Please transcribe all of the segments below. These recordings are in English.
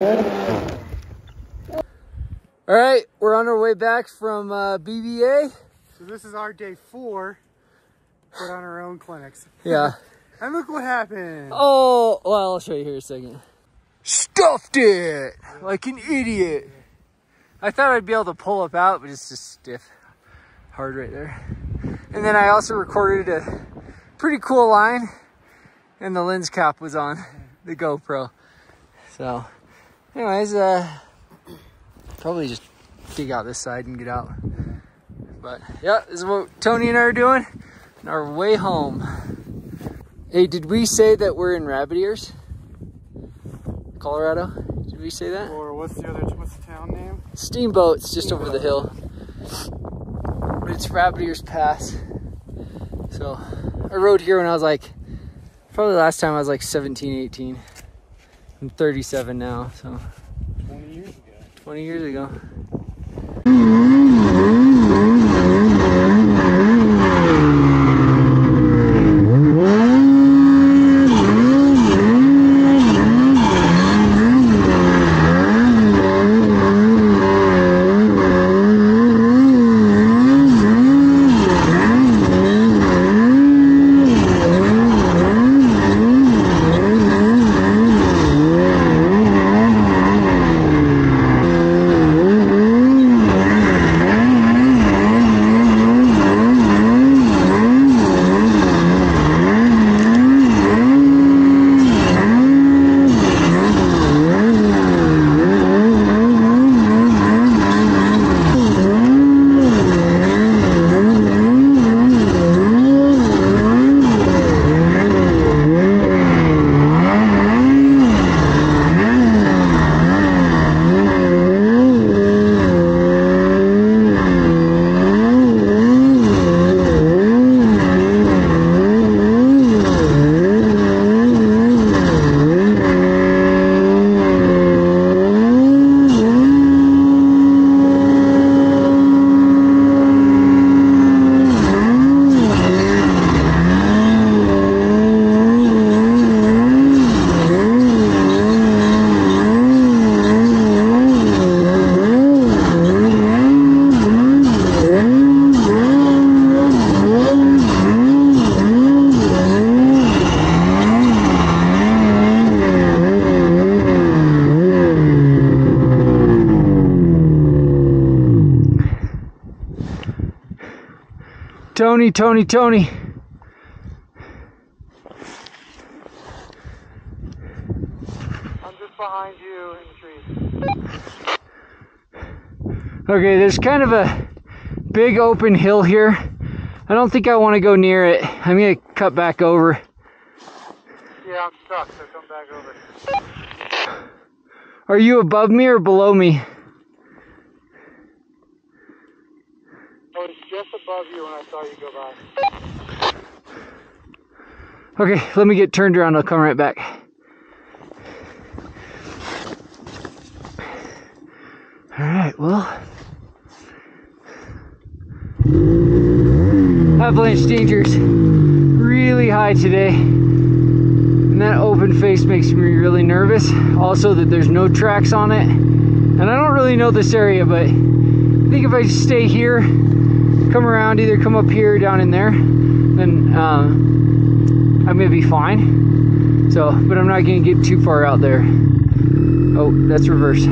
All right, we're on our way back from uh, BBA. So this is our day four, put on our own clinics. Yeah. And look what happened. Oh, well, I'll show you here a second. Stuffed it like an idiot. I thought I'd be able to pull up out, but it's just stiff. Hard right there. And then I also recorded a pretty cool line, and the lens cap was on the GoPro. So, anyways, uh, probably just dig out this side and get out. But yeah, this is what Tony and I are doing on our way home. Hey, did we say that we're in Rabbit Ears? Colorado? Did we say that? Or what's the other, what's the town name? Steamboat's just over the hill. But it's Rabbit Ears Pass. So I rode here when I was like, probably the last time I was like 17, 18. I'm 37 now, so 20 years ago. 20 years ago. Tony, Tony, Tony. I'm just behind you in the trees. Okay, there's kind of a big open hill here. I don't think I want to go near it. I'm gonna cut back over. Yeah, I'm stuck, so come back over. Are you above me or below me? I was just above you when I saw you go by. Okay, let me get turned around. I'll come right back. All right, well. Avalanche danger's really high today. And that open face makes me really nervous. Also, that there's no tracks on it. And I don't really know this area, but I think if I stay here, come around, either come up here down in there, then uh, I'm gonna be fine. So, but I'm not gonna get too far out there. Oh, that's reverse.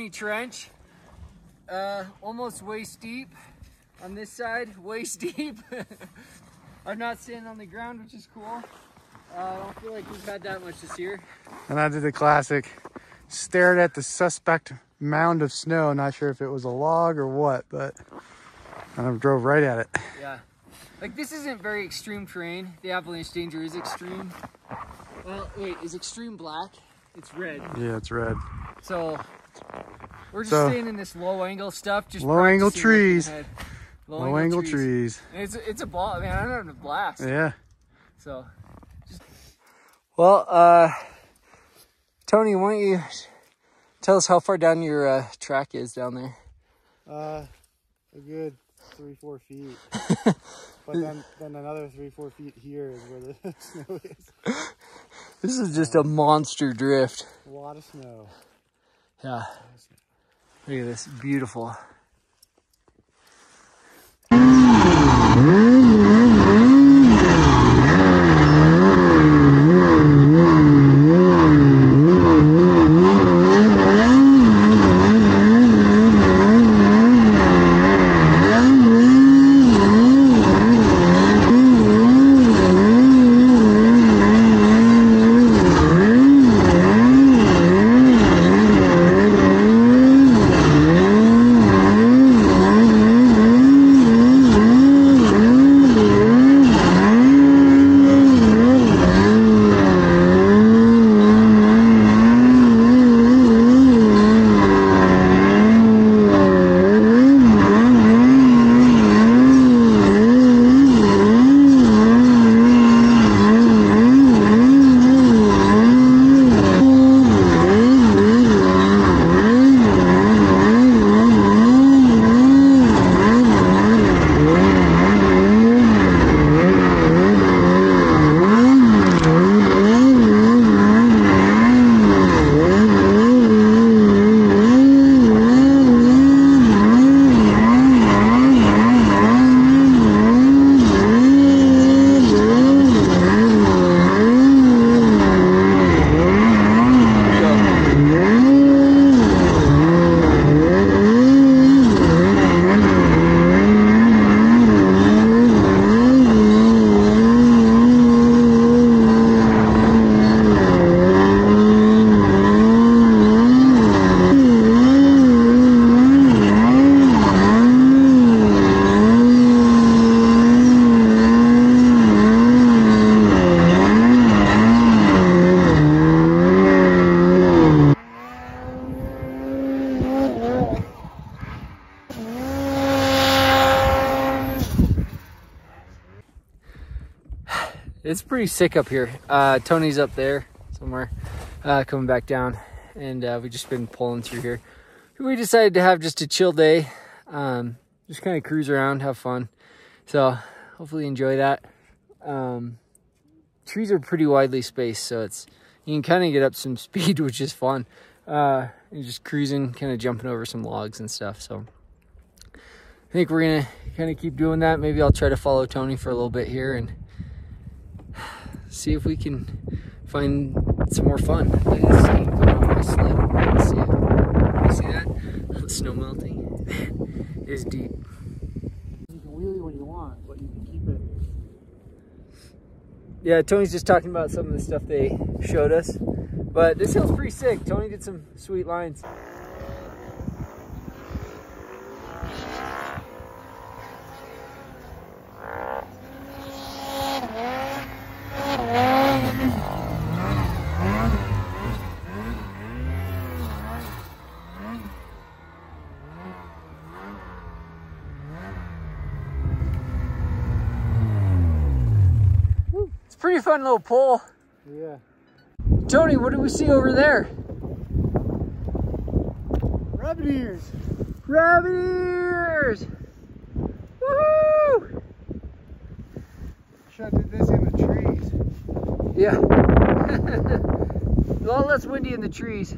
From the Tony Trench. Uh, almost waist deep on this side, waist deep. I'm not standing on the ground, which is cool. Uh, I don't feel like we've had that much this year. And I did the classic, stared at the suspect mound of snow. Not sure if it was a log or what, but I drove right at it. Yeah. Like this isn't very extreme terrain. The avalanche danger is extreme. Well, wait, is extreme black? It's red. Yeah, it's red. So we're just So- staying in this low angle stuff. Just Low angle trees. ahead. Low angle trees. It's it's a ball, man. I'm having a blast. Yeah. So, well, uh, Tony, why don't you tell us how far down your uh, track is down there? Uh, a good three, four feet. but then, then another three, four feet here is where the snow is. This is just a monster drift. A lot of snow. Yeah. Look at this, beautiful. It's pretty sick up here. Uh, Tony's up there somewhere, uh, coming back down, and uh, we've just been pulling through here. We decided to have just a chill day, um, just kind of cruise around, have fun. So hopefully enjoy that. Um, trees are pretty widely spaced, so it's you can kind of get up some speed, which is fun. Uh, and just cruising, kind of jumping over some logs and stuff. So I think we're gonna kind of keep doing that. Maybe I'll try to follow Tony for a little bit here and see if we can find some more fun. Look at see going on my sled. See it? You see that? The snow melting. is deep. You can wheelie when you want, but you can keep it. Yeah, Tony's just talking about some of the stuff they showed us. But this hill's pretty sick. Tony did some sweet lines. It's a pretty fun little pull. Yeah. Tony, what do we see over there? Rabbit ears. Rabbit ears! Woohoo! Should have did this in the trees. Yeah. a lot less windy in the trees.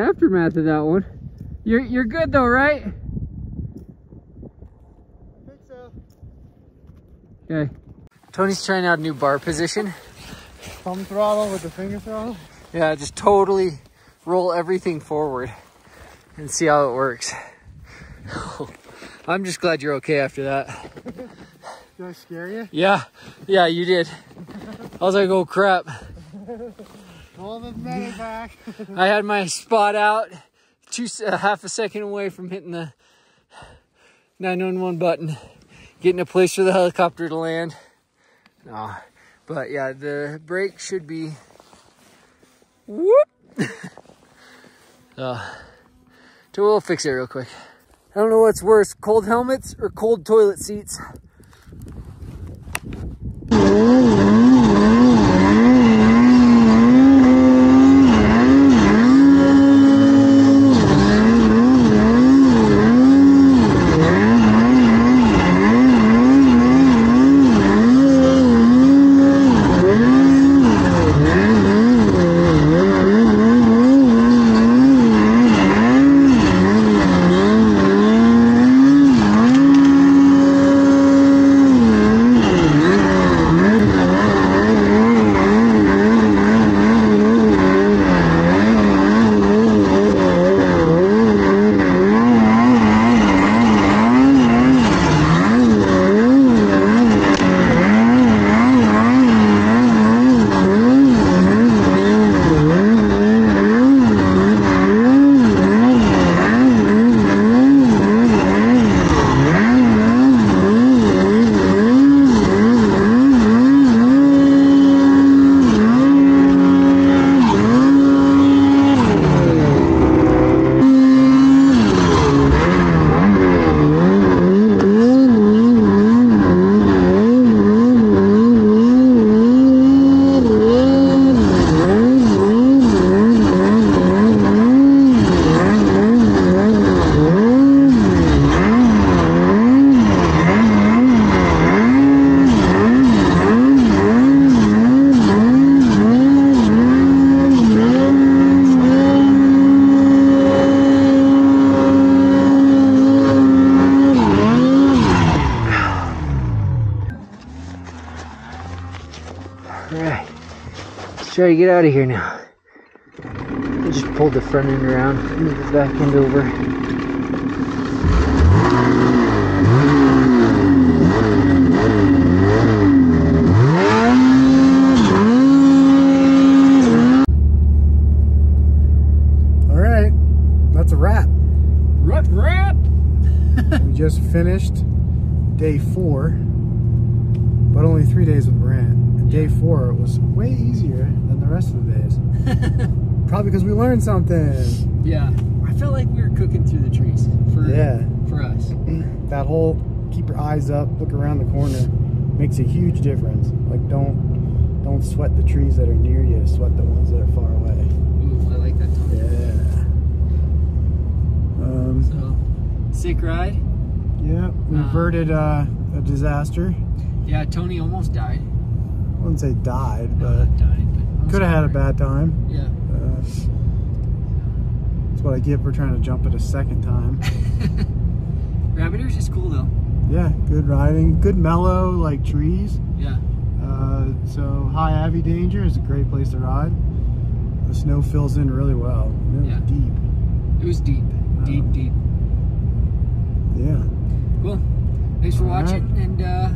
Aftermath of that one. You're you're good though, right? I think so. Okay. Tony's trying out a new bar position. Thumb throttle with the finger throttle. Yeah, just totally roll everything forward and see how it works. I'm just glad you're okay after that. Did I scare you? Yeah, yeah, you did. I was like, oh crap. Pull the back. I had my spot out, two uh, half a second away from hitting the 911 button, getting a place for the helicopter to land. No, but yeah, the brake should be. Whoop. uh, so we'll fix it real quick. I don't know what's worse, cold helmets or cold toilet seats. Try to get out of here now. I just pulled the front end around, move the back end over. All right, that's a wrap. Rut rat! we just finished day four, but only three days with Brant. Day four was way easier than the rest of the days. Probably because we learned something. Yeah, I felt like we were cooking through the trees for Yeah. for us. That whole keep your eyes up, look around the corner makes a huge difference. Like don't don't sweat the trees that are near you, sweat the ones that are far away. Ooh, I like that. Tone. Yeah. Um, So, sick ride. yeah, we Uh, averted uh, a disaster. Yeah, Tony almost died. I wouldn't say died, No, but died, but could have had a bad time. Yeah. Uh, that's what I get for trying to jump it a second time. Rabbit Ears is cool though. Yeah, good riding, good mellow like trees. Yeah. Uh, so High avy Danger is a great place to ride. The snow fills in really well. It was Yeah. deep. It was deep, deep, Um, deep. Yeah. Cool. Thanks for All right. watching, and uh,